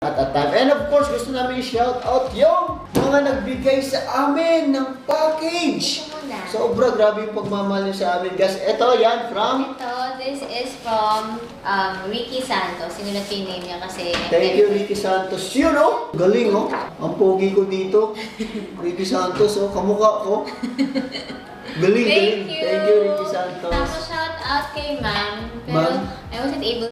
at a time. And of course, gusto namin i-shout out yung mga nagbigay sa amin ng package. Sobra grabe yung pagmamahal niyo sa amin. Guys, ito yan from... Ito, this is from um, Ricky Santos. Sinulat ko yung name niya kasi... Thank you, Ricky Santos. Yun, oh! Galing, oh! Ang pogi ko dito. Ricky Santos, oh. Kamukha ko. Galing, galing. Thank you! Thank you, Ricky Santos. Tapos shout out kay ma'am. Pero Ma'am? I wasn't able